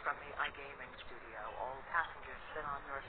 from the iGaming studio. All passengers sit on your